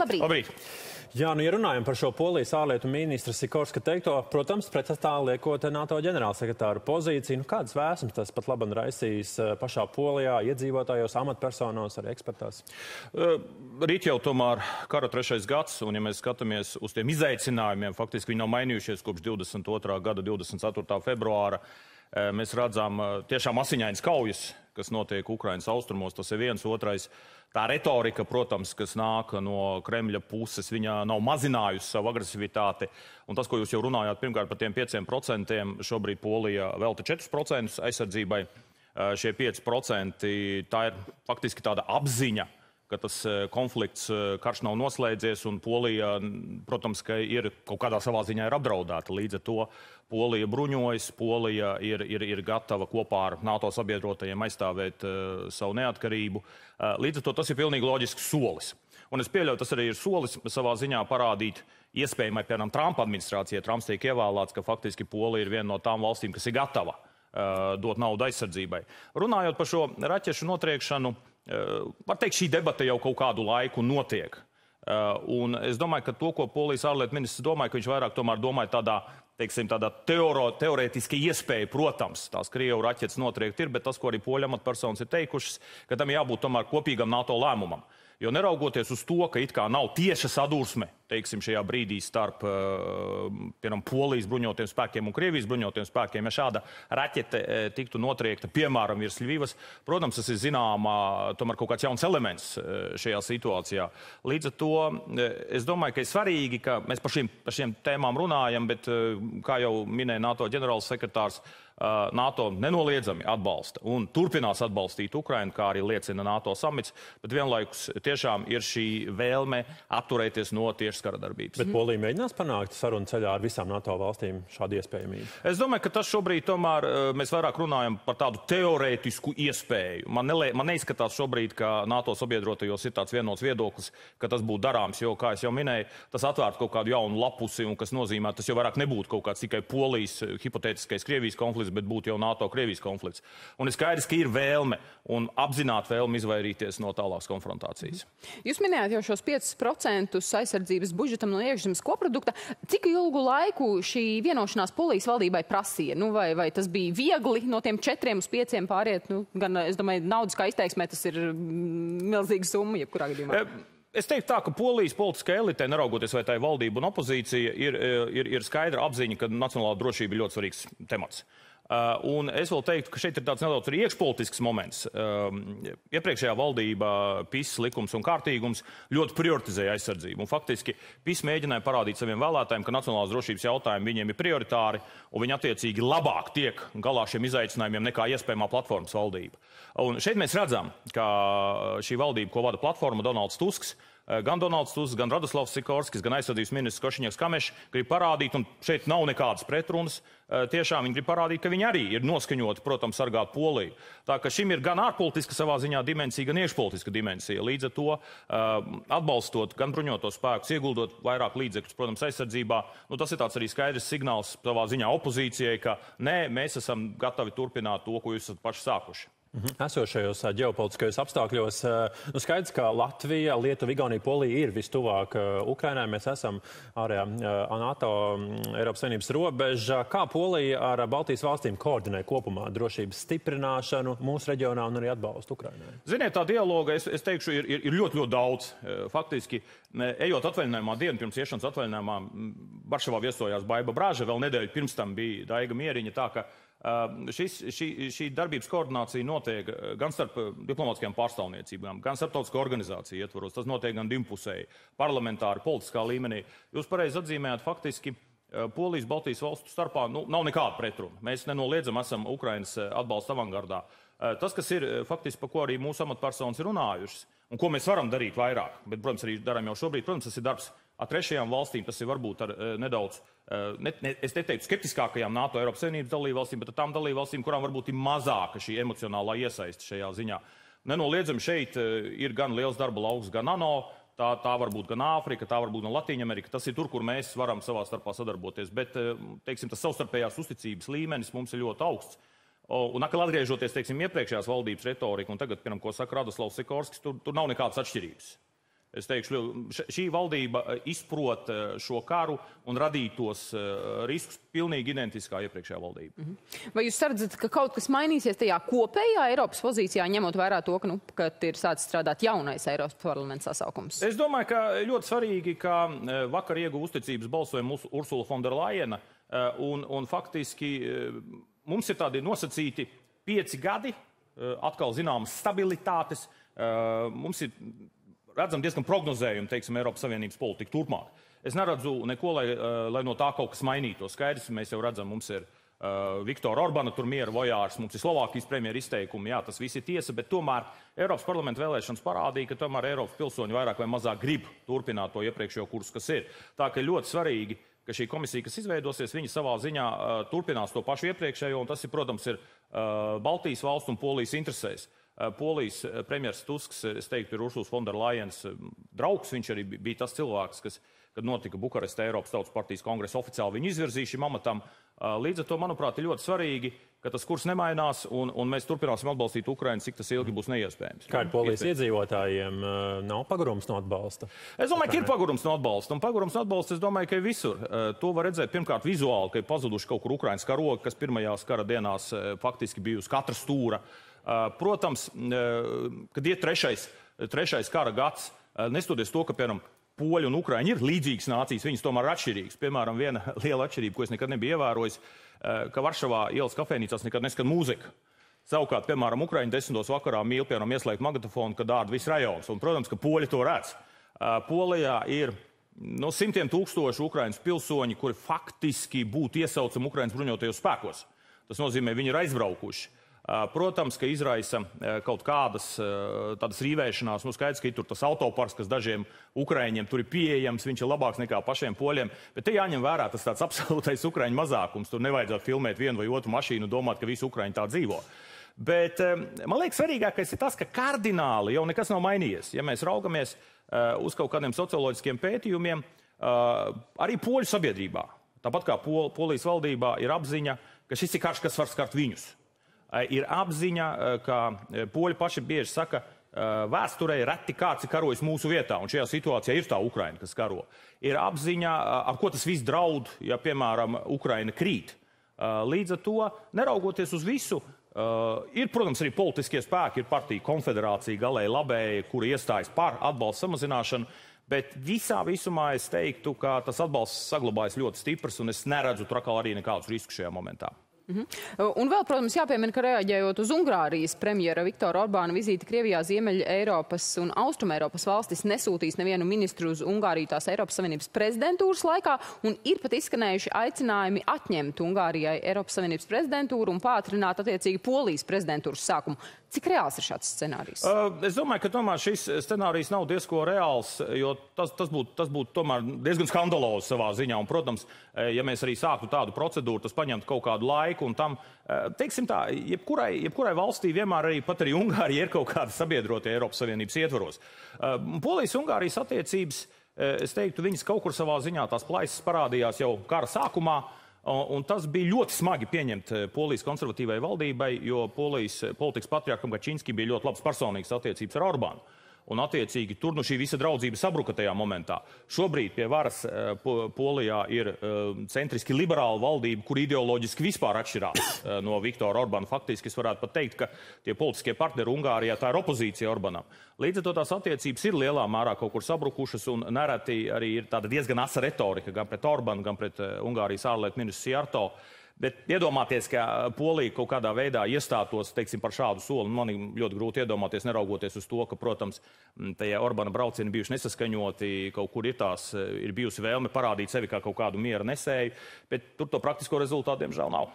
Labrīt! Labrīt. Jā, nu, ja runājam par šo polijas ārlietu ministra Sikorska teikto, protams, pretstatā liekot NATO ģenerālsekretāru pozīciju, nu, kādas vēsmas tas pat laban raisīs eh, pašā polijā, iedzīvotājos, amatpersonos, arī ekspertās? Uh, Rīt jau tomēr kara trešais gads, un ja mēs skatāmies uz tiem izaicinājumiem, faktiski viņi nav mainījušies kopš 22. gada 24. februāra. Mēs redzam tiešām asiņainas kaujas, kas notiek Ukrainas austrumos. Tas ir viens otrais. Tā retorika, protams, kas nāk no Kremļa puses, viņa nav mazinājusi savu agresivitāti. Un tas, ko jūs jau runājāt, pirmkārt par tiem 5%, šobrīd Polija velta 4% aizsardzībai. Šie 5% tā ir faktiski tāda apziņa, ka tas eh, konflikts, eh, karš nav noslēdzies, un Polija, protams, ka ir kaut kādā savā ziņā ir apdraudēta. Līdz ar to Polija bruņojas, Polija ir, ir, ir gatava kopā ar NATO sabiedrotajiem aizstāvēt uh, savu neatkarību. Uh, līdz ar to tas ir pilnīgi loģisks solis. Un es pieļauju, tas arī ir solis savā ziņā parādīt iespējamai, piemēram, Trumpa administrācijai. Trumps tiek ievēlēts, ka faktiski Polija ir viena no tām valstīm, kas ir gatava uh, dot naudu aizsardzībai. Runājot par šo raķešu notriekšanu, uh, var teikt, šī debata jau kaut kādu laiku notiek. Uh, un es domāju, ka to, ko Polijas ārlietu ministrs domāja, ka viņš vairāk tomēr domāja tādā, teiksim, tādā teoro, teorētiski iespēja, protams, tās Krievu raķetes notriekt ir, bet tas, ko arī poļu amatpersonas ir teikušas, ka tam jābūt tomēr kopīgam NATO lēmumam. Jo neraugoties uz to, ka it kā nav tieša sadursme, teiksim, šajā brīdī starp, uh, piemēram, Polijas bruņotiem spēkiem un Krievijas bruņotiem spēkiem, ja šāda raķete eh, tiktu notriekta, piemēram, virs Ļuvijas, protams, tas ir zināmā, tomēr kaut kāds jauns elements eh, šajā situācijā. Līdz ar to eh, es domāju, ka ir svarīgi, ka mēs par šīm, par šīm tēmām runājam, bet, eh, kā jau minēja NATO ģenerālsekretārs, eh, NATO nenoliedzami atbalsta un turpinās atbalstīt Ukrainu, kā arī liecina NATO samits, bet vienlaikus tiešām ir šī vēlme atturēties no tiešas kara darbības. Bet Polija mēģinās panākt sarunu ceļā ar visām NATO valstīm šādu iespējamību. Es domāju, ka tas šobrīd tomēr eh, mēs vairāk runājam par tādu teorētisku iespēju. Man, nelē, man neizskatās šobrīd, ka NATO sabiedrotajos ir tāds vienots viedoklis, ka tas būtu darāms, jo, kā jau minēju, tas atvērtu kaut kādu jaunu lapusi, un kas nozīmē, tas jau vairāk nebūtu kaut kāds tikai Polijas eh, hipotētiskais Krievijas konflikts, bet būtu jau NATO-Krievijas konflikts. Un ir skaidrs, ka ir vēlme un apzināta vēlme izvairīties no tālākas konfrontācijas. Jūs minējāt jau šos 5% aizsardzības budžetam no iekšzemes koprodukta. Cik ilgu laiku šī vienošanās polijas valdībai prasīja? Nu, vai, vai tas bija viegli no tiem 4 uz 5 pāriet? Nu, gan, es domāju, naudas kā izteiksmē tas ir mm, milzīga summa, jebkurā gadījumā. Es teiktu tā, ka polijas politiskā elite, neraugoties vai tā ir valdība un opozīcija, ir, ir, ir skaidra apziņa, ka nacionālā drošība ir ļoti svarīgs temats. Uh, un es vēl teiktu, ka šeit ir tāds nedaudz arī iekšpolitisks moments. Um, iepriekšējā valdībā PIS likums un kārtīgums ļoti prioritizēja aizsardzību. Un faktiski PIS mēģināja parādīt saviem vēlētājiem, ka nacionālās drošības jautājumi viņiem ir prioritāri un viņi attiecīgi labāk tiek galā šiem izaicinājumiem nekā iespējamā platformas valdība. Un šeit mēs redzam, ka šī valdība, ko vada platforma Donalds Tusks, gan Donalds Tusks, gan Radoslavs Sikorskis, gan aizsardzības ministrs Košiņaks Kamešs grib parādīt, un šeit nav nekādas pretrunas, eh, tiešām viņi grib parādīt, ka viņi arī ir noskaņoti, protams, sargāt Poliju. Tā ka šim ir gan ārpolitiska savā ziņā dimensija, gan iekšpolitiska dimensija. Līdz ar to eh, atbalstot gan bruņoto spēkus, ieguldot vairāk līdzekļus, protams, aizsardzībā, nu, tas ir tāds arī skaidrs signāls savā ziņā opozīcijai, ka nē, mēs esam gatavi turpināt to, ko jūs esat paši sākuši. Esošajos ā, ģeopolitiskajos apstākļos, ā, nu skaidrs, ka Latvija, Lietuva, Igaunija, Polija ir vistuvāk ā, Ukrainai. Mēs esam ārējā NATO mm, Eiropas Savienības robeža. Kā Polija ar Baltijas valstīm koordinē kopumā drošības stiprināšanu mūsu reģionā un arī atbalstu Ukrainai? Ziniet, tā dialoga, es, es teikšu, ir, ir, ir ļoti, ļoti daudz. Eh, Faktiski, ejot atvaļinājumā, dienu pirms iešanas atvaļinājumā, Varšavā viesojās Baiba Brāža, vēl nedēļu pirms tam bija Daiga Mieriņa. Tā, šis, šī, šī darbības koordinācija notiek eh, gan starp eh, diplomātiskajām pārstāvniecībām, gan starptautiskā organizācija ietvaros. Tas notiek gan divpusēji, parlamentāri, politiskā līmenī. Jūs pareizi atzīmējāt, faktiski eh, Polijas, Baltijas valstu starpā nu, nav nekāda pretruna. Mēs nenoliedzam esam Ukrainas atbalsta avangardā. Tas, kas ir faktiski, par ko arī mūsu amatpersonas ir runājušas, un ko mēs varam darīt vairāk, bet, protams, arī darām jau šobrīd, protams, tas ir darbs ar trešajām valstīm, tas ir varbūt ar eh, nedaudz, eh, ne, ne, es neteiktu skeptiskākajām NATO Eiropas Savienības dalībvalstīm, bet ar tām dalībvalstīm, kurām varbūt ir mazāka šī emocionālā iesaiste šajā ziņā. Nenoliedzami šeit eh, ir gan liels darba lauks, gan ANO, tā, tā var būt gan Āfrika, tā var būt gan Latvija Amerika. Tas ir tur, kur mēs varam savā starpā sadarboties. Bet teiksim, tas savstarpējās uzticības līmenis mums ir ļoti augsts. Un atkal atgriežoties teiksim, iepriekšējās valdības retoriku, un tagad, piemēram, ko saka Radoslavs Sikorskis, tur, tur nav nekādas atšķirības. Es teikšu, šī valdība izprot šo karu un radītos riskus pilnīgi identiskā iepriekšējā valdība. -hmm. Vai jūs redzat, ka kaut kas mainīsies tajā kopējā Eiropas pozīcijā, ņemot vērā to, ka, nu, ka ir sācis strādāt jaunais Eiropas parlaments sasaukums? Es domāju, ka ļoti svarīgi, ka vakar ieguva uzticības balsojumu Ursula Fonderlajena, un, un faktiski mums ir tādi nosacīti pieci gadi, atkal zināmas stabilitātes. Mums ir redzam diezgan prognozējumu, teiksim, Eiropas Savienības politiku turpmāk. Es neredzu neko, lai, eh, lai no tā kaut kas mainītos. Skaidrs, mēs jau redzam, mums ir uh, Viktora Orbana, tur miera vojārs, mums ir Slovākijas premjera izteikumi, jā, tas viss ir tiesa, bet tomēr Eiropas parlamenta vēlēšanas parādīja, ka tomēr Eiropas pilsoņi vairāk vai mazāk grib turpināt to iepriekšējo kursu, kas ir. Tā ka ļoti svarīgi, ka šī komisija, kas izveidosies, viņi savā ziņā uh, turpinās to pašu iepriekšējo, un tas, ir, protams, ir uh, Baltijas valstu un Polijas interesēs. Uh, Polijas eh, premjerministrs Tusks, eh, es teiktu, ir Ursulas Fonderlajens draugs. Viņš arī bija tas cilvēks, kas, kad notika Bukarestē Eiropas Tautas partijas kongresa oficiāli viņu izvirzīja šim amatam. Līdz ar to, manuprāt, ir ļoti svarīgi, ka tas kurs nemainās un, un mēs turpināsim atbalstīt Ukrainu, cik tas ilgi būs neiespējams. Kā ir polijas iedzīvotājiem, nav pagurums no atbalsta? Es domāju, ka ir pagurums no atbalsta. Un pagurums no atbalsta, es domāju, ka ir visur. To var redzēt pirmkārt vizuāli, ka ir pazuduši kaut kur Ukraiņas karogi, kas pirmajās kara dienās faktiski bija uz katra stūra. Uh, Protams, kad ir trešais, trešais kara gads, nestoties to, ka, piemēram, poļi un ukrāņi ir līdzīgas nācijas, viņas tomēr ir atšķirīgas. Piemēram, viena liela atšķirība, ko es nekad nebiju ievērojis, ka Varšavā ielas kafejnīcās nekad neskan mūzika. Savukārt, piemēram, Ukrāņi desmitos vakarā mīl, piemēram, ieslēgt magnetofonu, kad dārda viss rajons. Un, protams, ka poļi to redz. Polijā ir no nu, simtiem tūkstošu Ukrāņu pilsoņi, kuri faktiski būtu iesaucami Ukrāņu bruņotajos spēkos. Tas nozīmē, viņi ir aizbraukuši. Protams, ka izraisa kaut kādas tādas rīvēšanās. Nu, skaidrs, ka tur tas autoparks, kas dažiem ukrāņiem tur ir pieejams, viņš ir labāks nekā pašiem poļiem. Bet te jāņem vērā tas tāds absolūtais ukrāņu mazākums. Tur nevajadzētu filmēt vienu vai otru mašīnu un domāt, ka visi ukrāņi tā dzīvo. Bet man liekas, svarīgākais ir tas, ka kardināli jau nekas nav mainījies. Ja mēs raugamies uz kaut kādiem socioloģiskiem pētījumiem, arī poļu sabiedrībā, tāpat kā Pol Polijas valdībā, ir apziņa, ka šis ir karš, kas var skart viņus. Eh, ir apziņa, eh, ka eh, poļi paši bieži saka, vēsturē reti kāds ir karojis mūsu vietā, un šajā situācijā ir tā Ukraina, kas karo. Ir apziņa, ar ko tas viss draud, ja, piemēram, Ukraina krīt. Līdz ar to, neraugoties uz visu, ir, protams, arī politiskie spēki, ir partija konfederācija, galēji labēji, kuri iestājas par atbalstu samazināšanu, bet visā visumā es teiktu, ka tas atbalsts saglabājas ļoti stiprs, un es neredzu tur atkal arī nekādus riskus šajā momentā. Mm -hmm. Un vēl, protams, jāpiemina, ka reaģējot uz Ungārijas premjera Viktora Orbāna vizīti Krievijā, Ziemeļa Eiropas un Austrum Eiropas valstis nesūtīs nevienu ministru uz Ungāriju tās Eiropas Savienības prezidentūras laikā, un ir pat izskanējuši aicinājumi atņemt Ungārijai Eiropas Savienības prezidentūru un pātrināt attiecīgi Polijas prezidentūras sākumu. Cik reāls ir šāds scenārijs? Uh, es domāju, ka tomēr šis scenārijs nav diezko reāls, jo tas, tas būtu tas būt tomēr diezgan skandalozi savā ziņā. Un, protams, ja mēs arī sāktu tādu procedūru, tas paņemtu kaut kādu laiku. Un tam, teiksim tā, jebkurai, jebkurai valstī vienmēr arī, pat arī Ungārija ir kaut kāda sabiedrotie Eiropas Savienības ietvaros. Uh, Polijas-Ungārijas attiecības, es teiktu, viņas kaut kur savā ziņā tās plaisas parādījās jau kara sākumā. Un tas bija ļoti smagi pieņemt eh, Polijas konservatīvai valdībai, jo Polijas eh, politikas patriarkam Kačinski bija ļoti labas personīgas attiecības ar Orbānu un attiecīgi tur nu šī visa draudzība sabruka tajā momentā. Šobrīd pie varas uh, Polijā ir uh, centriski liberāla valdība, kur ideoloģiski vispār atšķirās uh, no Viktora Orbāna. Faktiski es varētu pat teikt, ka tie politiskie partneri Ungārijā tā ir opozīcija Orbanam. Līdz ar to tās attiecības ir lielā mērā kaut kur sabrukušas un nereti arī ir tāda diezgan asa retorika gan pret Orbanu, gan pret Ungārijas ārlietu ministru Sjarto. Bet iedomāties, ka Polija kaut kādā veidā iestātos teiksim, par šādu soli, man ļoti grūti iedomāties, neraugoties uz to, ka, protams, tie Orbāna braucieni bijuši nesaskaņoti, kaut kur ir tās, ir bijusi vēlme parādīt sevi kā kaut kādu miera nesēju, bet tur to praktisko rezultātu, diemžēl, nav.